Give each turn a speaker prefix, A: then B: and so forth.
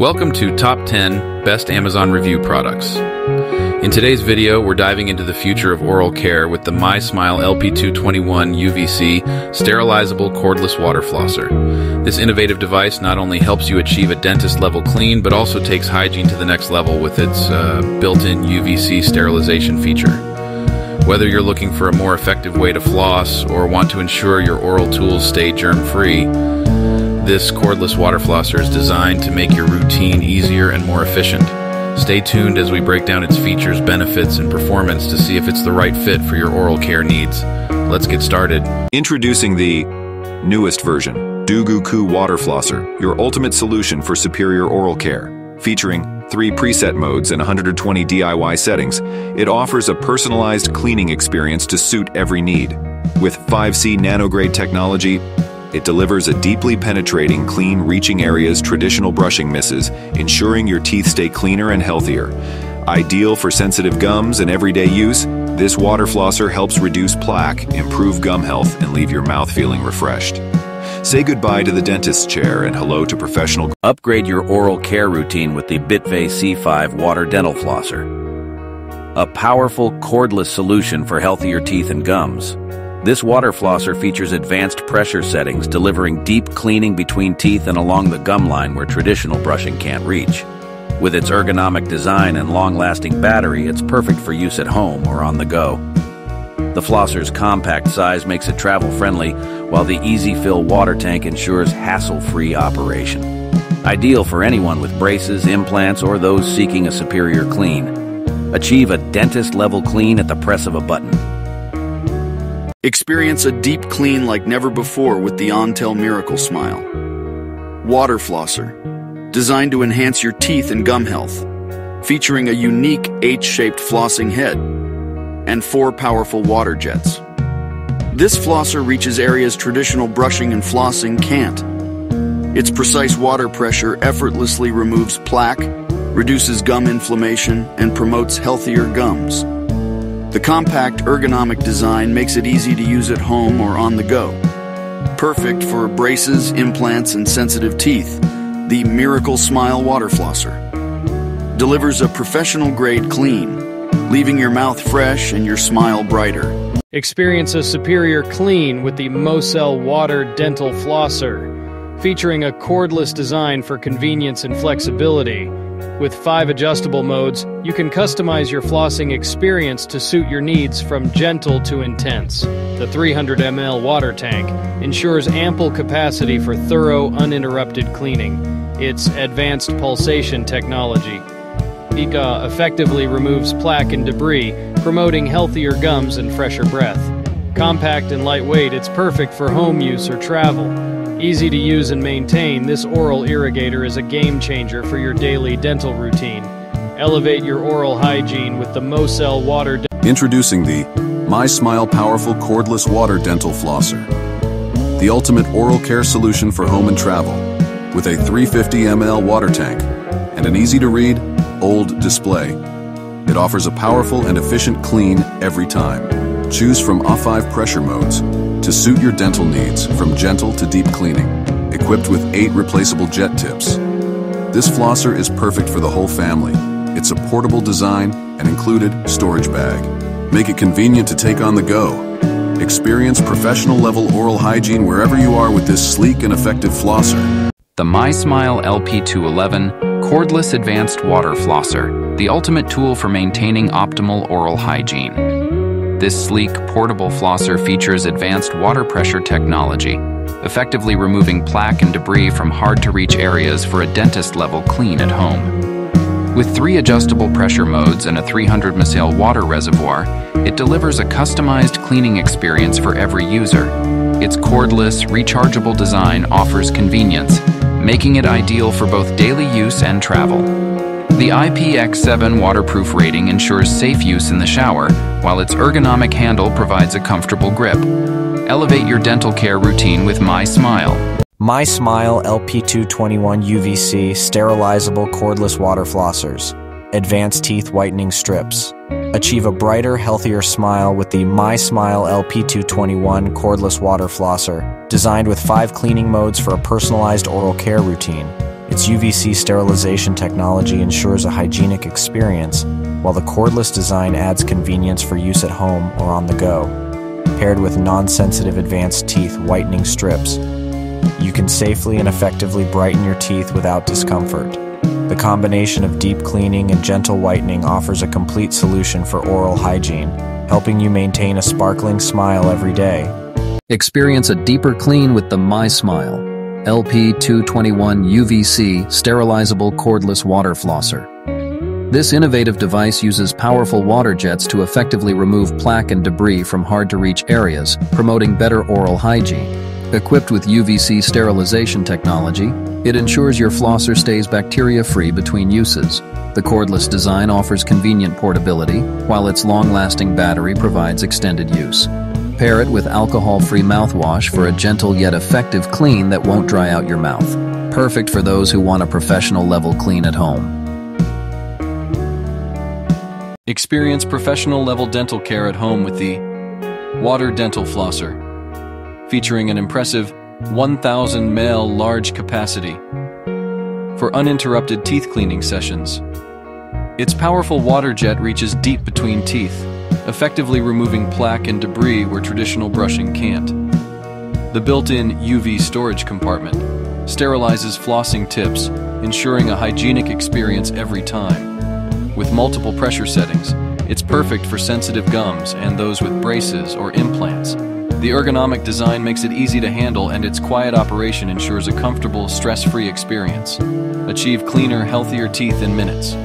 A: Welcome to Top 10 Best Amazon Review Products. In today's video, we're diving into the future of oral care with the MySmile LP221 UVC sterilizable cordless water flosser. This innovative device not only helps you achieve a dentist level clean, but also takes hygiene to the next level with its uh, built in UVC sterilization feature. Whether you're looking for a more effective way to floss or want to ensure your oral tools stay germ free, this cordless water flosser is designed to make your routine easier and more efficient. Stay tuned as we break down its features, benefits, and performance to see if it's the right fit for your oral care needs. Let's get started.
B: Introducing the newest version, Duguku Water Flosser, your ultimate solution for superior oral care. Featuring three preset modes and 120 DIY settings, it offers a personalized cleaning experience to suit every need. With 5C nanograde technology, it delivers a deeply penetrating, clean, reaching areas traditional brushing misses, ensuring your teeth stay cleaner and healthier. Ideal for sensitive gums and everyday use, this water flosser helps reduce plaque, improve gum health, and leave your mouth feeling refreshed. Say goodbye to the dentist's chair and hello to professional.
C: Upgrade your oral care routine with the Bitvae C5 Water Dental Flosser. A powerful, cordless solution for healthier teeth and gums. This water flosser features advanced pressure settings delivering deep cleaning between teeth and along the gum line where traditional brushing can't reach. With its ergonomic design and long-lasting battery, it's perfect for use at home or on the go. The flosser's compact size makes it travel-friendly, while the Easy Fill water tank ensures hassle-free operation. Ideal for anyone with braces, implants, or those seeking a superior clean. Achieve a dentist-level clean at the press of a button.
D: Experience a deep clean like never before with the Ontel Miracle Smile. Water Flosser, designed to enhance your teeth and gum health, featuring a unique H-shaped flossing head and four powerful water jets. This flosser reaches areas traditional brushing and flossing can't. Its precise water pressure effortlessly removes plaque, reduces gum inflammation, and promotes healthier gums. The compact ergonomic design makes it easy to use at home or on the go. Perfect for braces, implants, and sensitive teeth, the Miracle Smile Water Flosser delivers a professional-grade clean, leaving your mouth fresh and your smile brighter.
E: Experience a superior clean with the Mosel Water Dental Flosser, featuring a cordless design for convenience and flexibility. With five adjustable modes, you can customize your flossing experience to suit your needs from gentle to intense. The 300 ml water tank ensures ample capacity for thorough, uninterrupted cleaning. Its advanced pulsation technology Ika effectively removes plaque and debris, promoting healthier gums and fresher breath. Compact and lightweight, it's perfect for home use or travel. Easy to use and maintain, this oral irrigator is a game changer for your daily dental routine. Elevate your oral hygiene with the Mosel Water.
F: Introducing the My Smile Powerful Cordless Water Dental Flosser. The ultimate oral care solution for home and travel. With a 350 ml water tank and an easy to read, OLED display. It offers a powerful and efficient clean every time. Choose from A5 pressure modes to suit your dental needs from gentle to deep cleaning, equipped with eight replaceable jet tips. This flosser is perfect for the whole family. It's a portable design and included storage bag. Make it convenient to take on the go. Experience professional level oral hygiene wherever you are with this sleek and effective flosser.
G: The MySmile LP211 Cordless Advanced Water Flosser, the ultimate tool for maintaining optimal oral hygiene. This sleek, portable flosser features advanced water pressure technology, effectively removing plaque and debris from hard-to-reach areas for a dentist-level clean at home. With three adjustable pressure modes and a 300 ml water reservoir, it delivers a customized cleaning experience for every user. Its cordless, rechargeable design offers convenience, making it ideal for both daily use and travel. The IPX7 waterproof rating ensures safe use in the shower, while its ergonomic handle provides a comfortable grip. Elevate your dental care routine with My Smile.
H: My Smile LP221 UVC sterilizable cordless water flossers. Advanced teeth whitening strips. Achieve a brighter, healthier smile with the My Smile LP221 cordless water flosser, designed with five cleaning modes for a personalized oral care routine. Its UVC sterilization technology ensures a hygienic experience, while the cordless design adds convenience for use at home or on the go. Paired with non-sensitive advanced teeth whitening strips, you can safely and effectively brighten your teeth without discomfort. The combination of deep cleaning and gentle whitening offers a complete solution for oral hygiene, helping you maintain a sparkling smile every day.
I: Experience a deeper clean with the My Smile LP221 UVC sterilizable cordless water flosser. This innovative device uses powerful water jets to effectively remove plaque and debris from hard-to-reach areas, promoting better oral hygiene. Equipped with UVC sterilization technology, it ensures your flosser stays bacteria-free between uses. The cordless design offers convenient portability, while its long-lasting battery provides extended use. Pair it with alcohol-free mouthwash for a gentle yet effective clean that won't dry out your mouth. Perfect for those who want a professional level clean at home. Experience professional level dental care at home with the Water Dental Flosser, featuring an impressive 1000 ml large capacity for uninterrupted teeth cleaning sessions. Its powerful water jet reaches deep between teeth, effectively removing plaque and debris where traditional brushing can't. The built-in UV storage compartment sterilizes flossing tips, ensuring a hygienic experience every time. With multiple pressure settings, it's perfect for sensitive gums and those with braces or implants. The ergonomic design makes it easy to handle and its quiet operation ensures a comfortable, stress-free experience. Achieve cleaner, healthier teeth in minutes.